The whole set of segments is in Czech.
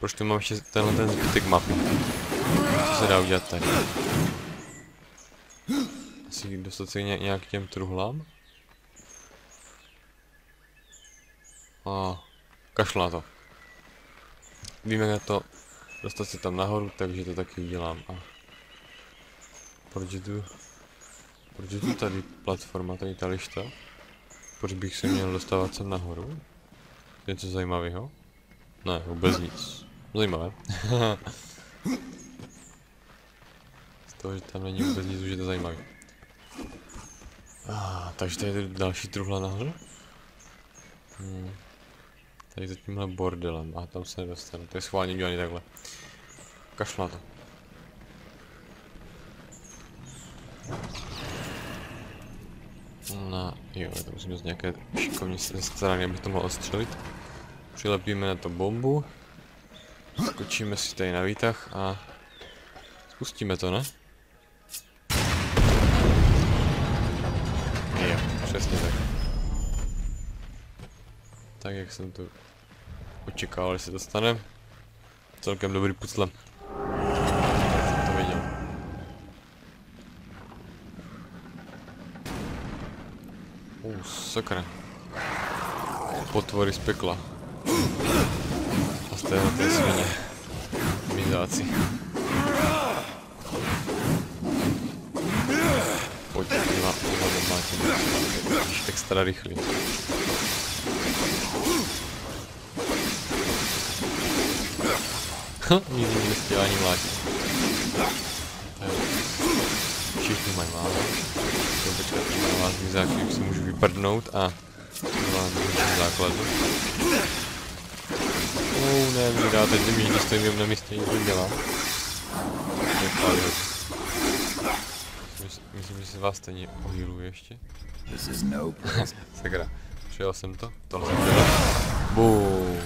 Proč tu mám ještě tenhle ten zbytek mapy? Co se dá udělat tady? Asi dostat se nějak, těm truhlám? A kašlu na to. Vím jak na to dostat se tam nahoru, takže to taky udělám. A proč je tu... Proč je tu tady platforma, tady ta lišta? Proč bych se měl dostávat sem nahoru? Něco zajímavého? Ne, vůbec nic. Zajímavé. Z toho, že tam není vůbec nic, už je to zajímavé. Ah, takže tady je další truhla nahoře? Hmm. Tady za tímhle bordelem. A tam se nedostanu. To je schválně udělaný takhle. Kašla to. No, jo, to musíme z nějaké šikovní strany, aby to mohl ostřelit. Přilepíme na to bombu. Skočíme si tady na výtah a spustíme to, ne? Jo, přesně tak. Tak jak jsem to očekával, že se dostane. Celkem dobrý pucle. Sakra. Potvory z pekla. Z téhle té svině. Mizáci. Pojď, tyhle, tyhle domátím. Když extra rychlý. Mi nestěla ani mlátit. Všichni mají málo. To počkat, na vás mizáky, si můžu vyprdnout a Dělám základu. Oh, ne, mi dáte zemí, že stojím na místě, nic nedělám. Myslím, že se vás stejně ohýluji ještě. Sakra, přijel jsem to, tohle jsem dělal. Boom.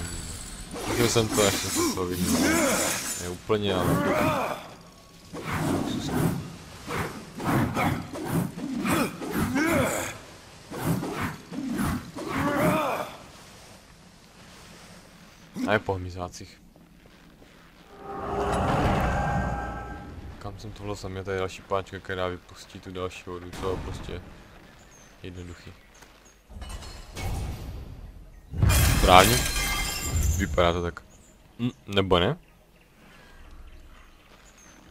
Viděl jsem to, až jsem se to viděl. Ne úplně, ale... A je po hmyzácích. Kam jsem to vlezl? Je tady další páčka, která vypustí tu další vodu, to je prostě jednoduchý. Správně? Vypadá to tak. Hm, nebo ne?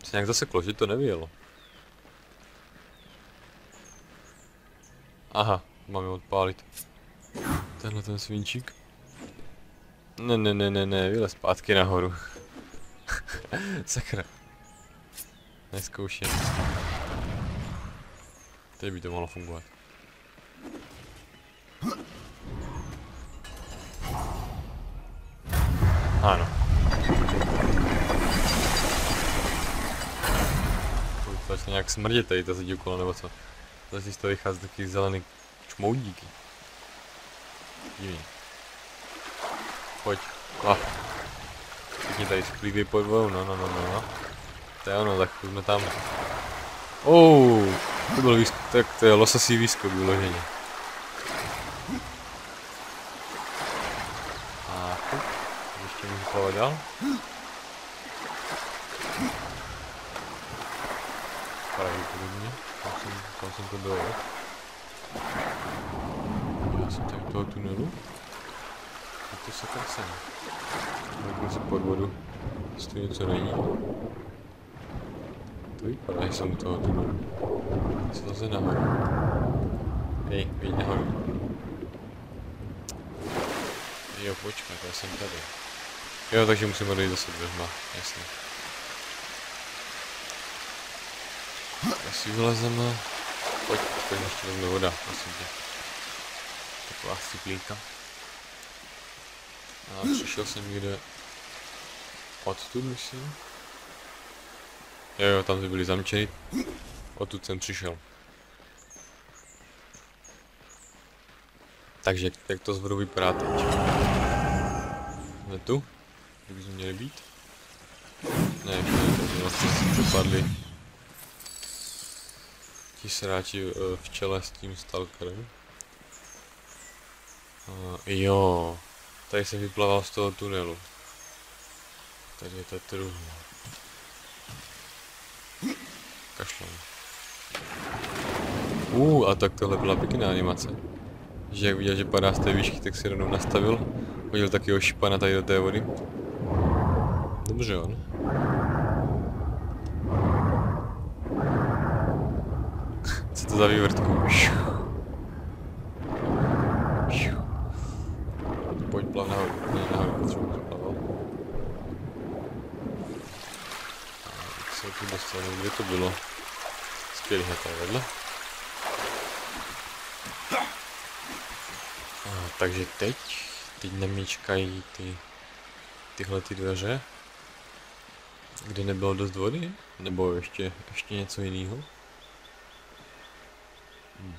Se nějak zaseklo, že to nevyjelo. Aha, máme odpálit. Tenhle ten svinčík. Ne, ne, ne, ne, ne, vylez zpátky nahoru. Sakra. Neskouším. Teď by to mohlo fungovat. Ano. To začne nějak smrdět tady ta zdi okolo, nebo co? Začne z toho vycházet taky zelený čmoudíky. Divný. Pojď. Ah. Všichni tady sklíví pod vodou, no, no, no, no, no. To je ono, tak jsme tam. Oh, to byl výskok, tak to je lososí výskok vyloženě. A ještě můžu plavat dál? Pravděpodobně, tam jsem, tam jsem to byl. Já jsem tady toho tunelu. To sakra sem. Mrknu si pod vodu, jestli něco není. To vypadá, že jsem toho tunelu. Se zase nahoru. Hej, vyjď nahoru. Jo, počkat, já jsem tady. Jo, takže musím odejít zase dveřma, jasně. Asi vylezeme. Pojď, pojď ještě vezme voda, prosím tě. Taková ciplíka. A přišel jsem někde odtud, myslím. Jo, jo, tam byli zamčeni. Odtud jsem přišel. Takže jak to zvodu vypadá teď? Jsme tu? Kde bychom měli být? Ne, ještě vlastně si přepadli ti sráči eh, v čele s tím stalkerem. Uh, jo, tady jsem vyplaval z toho tunelu. Tady je ta truhla. Kašlem. Uh, a tak tohle byla pěkná animace. Že jak viděl, že padá z té výšky, tak si rovnou nastavil. Hodil taky šipana tady do té vody. Dobře on. Co to za vývrtku? Pojď plav nahoru, ne nahoru, potřebuji to plaval. Jak kde to bylo? Skvělý tady vedle. A, takže teď, teď čekají ty, tyhle ty dveře, kde nebylo dost vody, nebo ještě, ještě něco jiného. Hmm.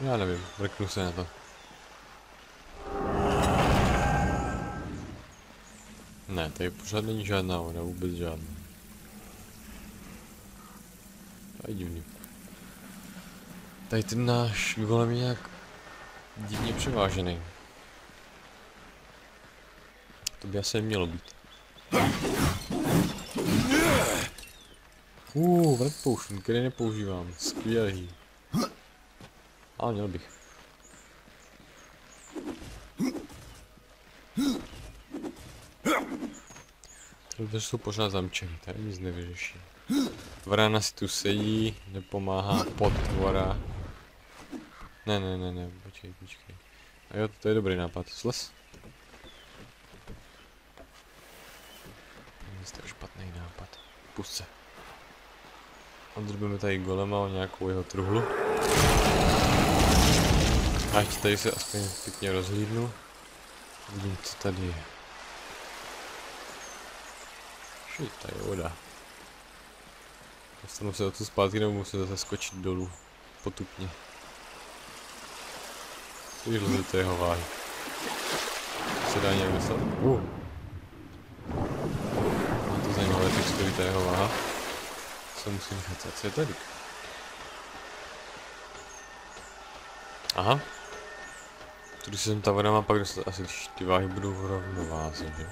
Já nevím, mrknu se na to. Ne, tady pořád není žádná voda, vůbec žádná. To je divný. Tady ten náš golem je nějak divně převážený. To by asi nemělo být. Uuu, uh, potion, který nepoužívám. Skvělý. Ale měl bych. Tyhle jsou pořád zamčený, tady nic nevyřeší. Vrana si tu sedí, nepomáhá potvora. Ne, ne, ne, ne, počkej, počkej. A jo, to je dobrý nápad, slez. To je špatný nápad. Pust se. Odrobíme tady golema o nějakou jeho truhlu. Ať tady se aspoň pěkně rozhlídnu. Vidím, co tady je. Šit, tady je voda. Dostanu se o tu zpátky nebo musím zase skočit dolů. Potupně. Což lze to jeho váhy. Se dá nějak dostat? Uh. Má to zajímavé textury, ta jeho váha. Co musím nechat? Co je tady? Aha. Když jsem ta voda má pak dostat, asi když ty váhy budou v rovnováze, že?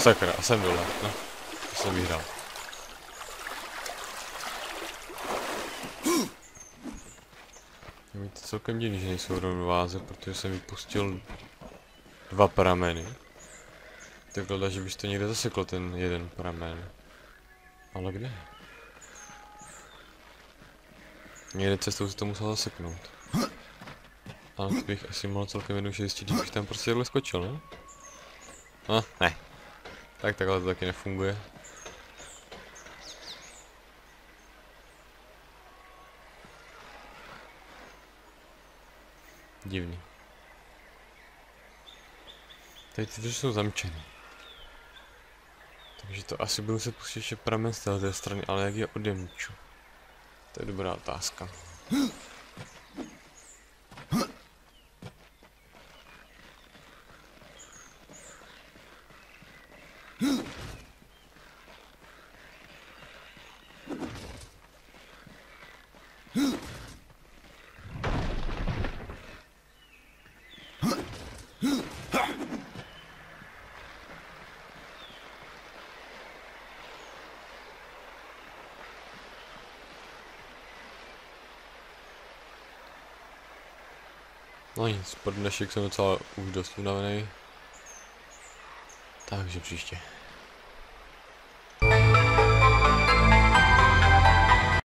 Sakra, a jsem dole, no. Jsem vyhrál. Je mi to celkem divný, že nejsou rovnováze, protože jsem vypustil dva prameny. Tak vypadá, že bys to někde zasekl ten jeden pramen. Ale kde? Někde cestou si to musel zaseknout. Ale to bych asi mohl celkem jednoduše zjistit, že bych tam prostě takhle skočil, ne? No, ne. Tak takhle to taky nefunguje. Divný. Tady ty dveře jsou zamčené. Takže to asi budu se pustit ještě pramen z té strany, ale jak je odemču? To je dobrá otázka. No nic, pro dnešek jsem docela už dost unavený. Takže příště.